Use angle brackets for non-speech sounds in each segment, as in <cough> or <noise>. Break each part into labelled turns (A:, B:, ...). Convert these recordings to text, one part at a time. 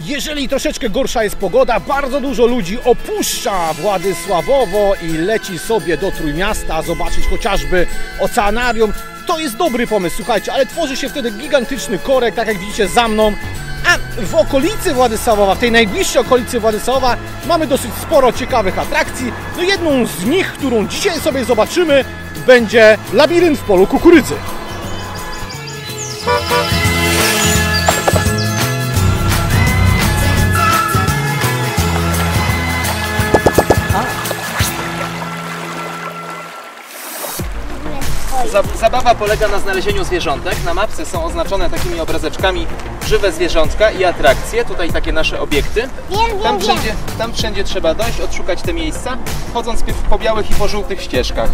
A: Jeżeli troszeczkę gorsza jest pogoda, bardzo dużo ludzi opuszcza Władysławowo i leci sobie do Trójmiasta zobaczyć chociażby oceanarium. To jest dobry pomysł, słuchajcie, ale tworzy się wtedy gigantyczny korek, tak jak widzicie za mną. A w okolicy Władysławowa, w tej najbliższej okolicy Władysławowa mamy dosyć sporo ciekawych atrakcji. No jedną z nich, którą dzisiaj sobie zobaczymy, będzie labirynt w polu kukurydzy.
B: Zabawa polega na znalezieniu zwierzątek. Na mapce są oznaczone takimi obrazeczkami żywe zwierzątka i atrakcje. Tutaj takie nasze obiekty. Tam wszędzie, tam wszędzie trzeba dojść, odszukać te miejsca, chodząc po białych i po żółtych ścieżkach.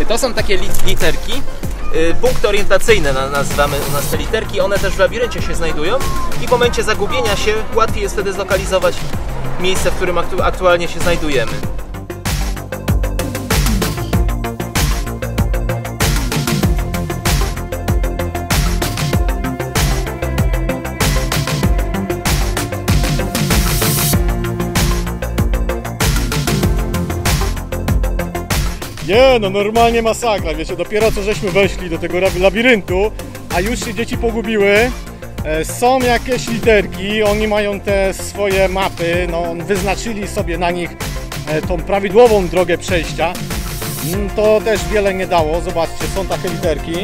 C: Ja to
B: są takie li- literki. y, Punkty orientacyjne na- nazywamy u nas te literki. One też w labiryncie się znajdują i w momencie zagubienia się łatwiej jest wtedy zlokalizować miejsce, w którym aktu- aktualnie się znajdujemy.
A: Nie, no normalnie masakra, wiecie, dopiero co żeśmy weszli do tego lab- labiryntu, a już się dzieci pogubiły. E, Są jakieś literki, oni mają te swoje mapy, no wyznaczyli sobie na nich e, tą prawidłową drogę przejścia. Mm, To też wiele nie dało, zobaczcie, są takie literki.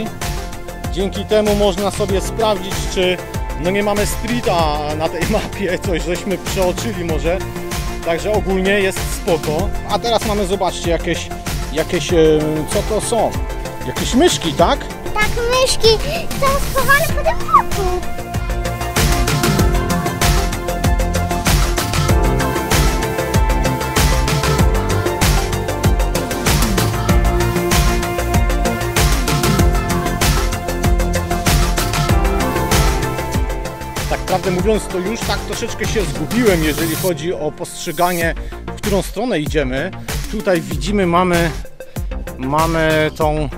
A: Dzięki temu można sobie sprawdzić, czy no nie mamy streeta na tej <laughs> mapie, coś żeśmy przeoczyli może. Także ogólnie jest spoko. A teraz mamy, zobaczcie, jakieś, jakieś, co to są? Jakieś myszki, tak?
C: Tak, myszki są schowane po tym boku.
A: Tak prawdę mówiąc, to już tak troszeczkę się zgubiłem, jeżeli chodzi o postrzeganie, w którą stronę idziemy. Tutaj widzimy, mamy, mamy tą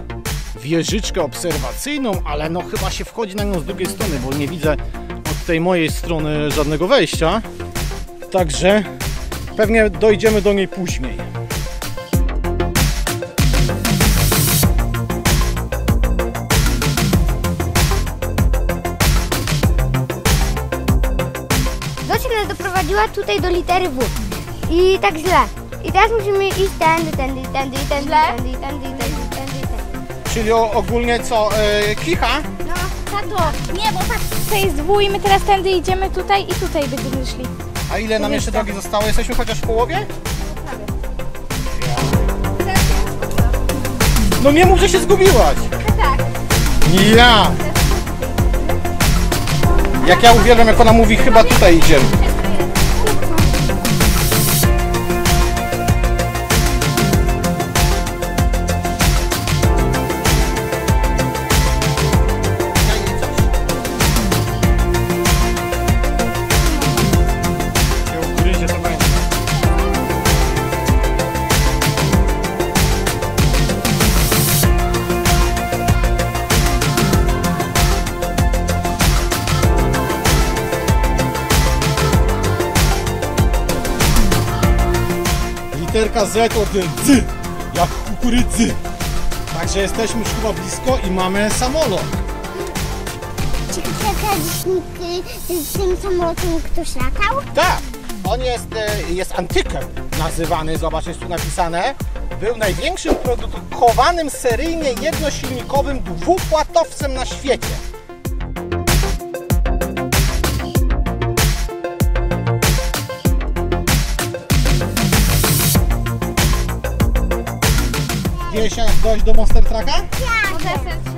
A: wieżyczkę obserwacyjną, ale no chyba się wchodzi na nią z drugiej strony, bo nie widzę od tej mojej strony żadnego wejścia. Także pewnie dojdziemy do niej później.
C: Nas doprowadziła tutaj do litery W. I tak źle. I teraz musimy iść tędy, tędy, tędy, tędy, tędy, tędy, tędy, tędy, tędy.
A: Czyli ogólnie co, e, kicha?
C: No, tato,
D: nie, bo tak. To jest dwój, my teraz tędy idziemy tutaj i tutaj będziemy szli.
A: A ile nam jeszcze drogi zostało? Jesteśmy chociaż w połowie? No nie mów, że się zgubiłaś!
C: Tak.
A: Ja! Jak ja uwielbiam, jak ona mówi, chyba tutaj idziemy. Literka Z od dzy, jak kukurydzy. Także jesteśmy już chyba blisko i mamy samolot.
C: Czy kiedyś tym samolotem ktoś latał?
A: Tak, on jest, e, jest antykiem nazywany, zobacz, jest tu napisane. Był największym produkowanym seryjnie jednosilnikowym dwupłatowcem na świecie. Dojść do Monster Trucka?
C: Tak.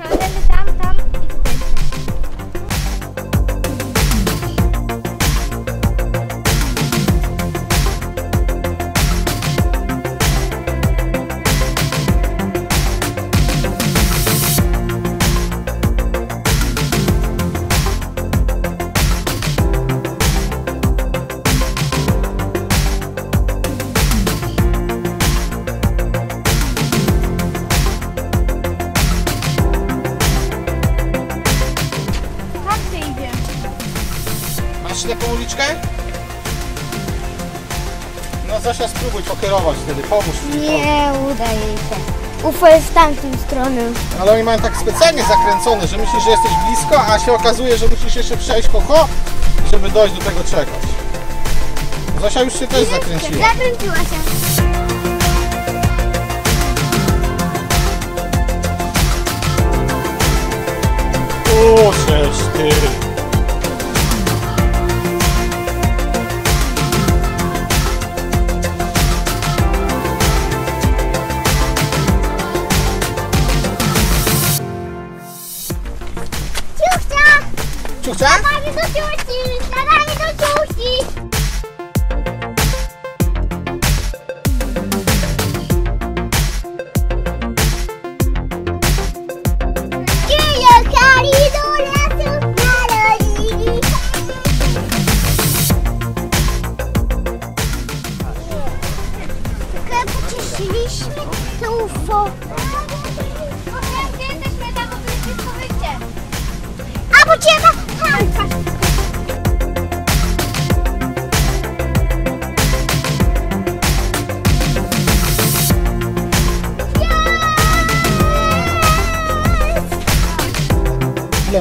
A: Zosia spróbuj pokierować wtedy, pomóż mi.
C: Nie udaje się. UFO jest w tamtą stronę.
A: Ale oni mają tak specjalnie zakręcone, że myślisz, że jesteś blisko, a się okazuje, że musisz jeszcze przejść ho, ho żeby dojść do tego czegoś. Zosia już się też zakręciła.
C: Zakręciła się.
A: Cześć ty.
C: 奶大，你都休息。奶奶，你多休
A: 息。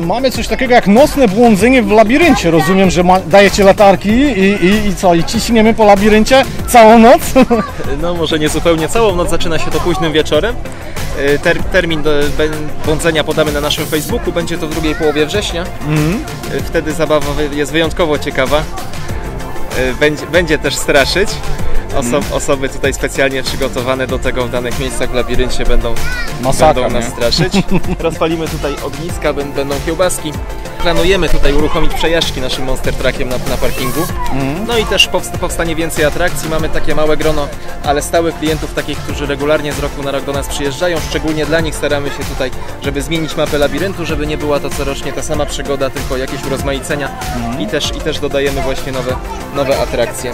A: Mamy coś takiego jak nocne błądzenie w labiryncie. Rozumiem, że ma, dajecie latarki i, i, i co? I ciśniemy po labiryncie całą noc? <laughs>
B: No może nie zupełnie całą noc, zaczyna się to późnym wieczorem. Y, Ter, termin błądzenia podamy na naszym Facebooku, będzie to w drugiej połowie września. Y, Wtedy zabawa jest wyjątkowo ciekawa. Y, Będzie, będzie też straszyć. Oso- Osoby tutaj specjalnie przygotowane do tego w danych miejscach w labiryncie będą,
A: Masakra,
B: będą nas
A: nie?
B: straszyć. <laughs> Rozpalimy tutaj ogniska, bę- będą kiełbaski. Planujemy tutaj uruchomić przejażdżki naszym Monster Truckiem na, na parkingu. No i też powst- powstanie więcej atrakcji. Mamy takie małe grono, ale stałych klientów, takich, którzy regularnie z roku na rok do nas przyjeżdżają. Szczególnie dla nich staramy się tutaj, żeby zmienić mapę labiryntu, żeby nie była to corocznie ta sama przygoda, tylko jakieś urozmaicenia. I, też, I też dodajemy właśnie nowe, nowe atrakcje.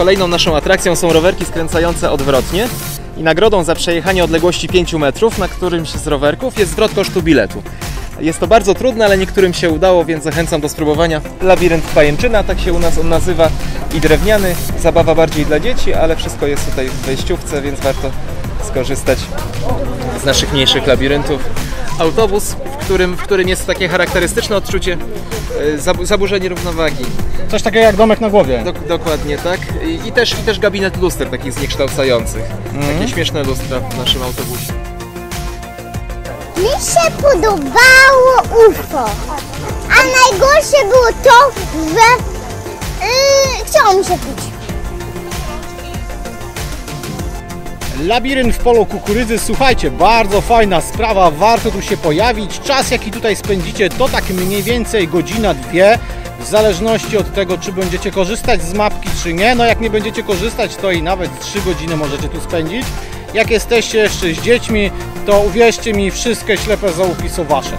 B: Kolejną naszą atrakcją są rowerki skręcające odwrotnie. I nagrodą za przejechanie odległości 5 metrów na którymś z rowerków jest zwrot kosztu biletu. Jest to bardzo trudne, ale niektórym się udało, więc zachęcam do spróbowania. Labirynt Pajęczyna, tak się u nas on nazywa, i drewniany. Zabawa bardziej dla dzieci, ale wszystko jest tutaj w wejściówce, więc warto skorzystać z naszych mniejszych labiryntów. Autobus, w którym, w którym jest takie charakterystyczne odczucie e, zabu- zaburzenie równowagi.
A: Coś takiego jak domek na głowie.
B: Dok- dokładnie tak. I, I, też, I też gabinet luster takich zniekształcających. Takie śmieszne lustra w naszym autobusie.
C: Mi się podobało UFO. A najgorsze było to, że yy, chciało mi się pić.
A: Labirynt w polu kukurydzy, słuchajcie, bardzo fajna sprawa, warto tu się pojawić. Czas jaki tutaj spędzicie to tak mniej więcej godzina, dwie, w zależności od tego, czy będziecie korzystać z mapki, czy nie. No jak nie będziecie korzystać, to i nawet 3 godziny możecie tu spędzić. Jak jesteście jeszcze z dziećmi, to uwierzcie mi, wszystkie ślepe zaułki są wasze.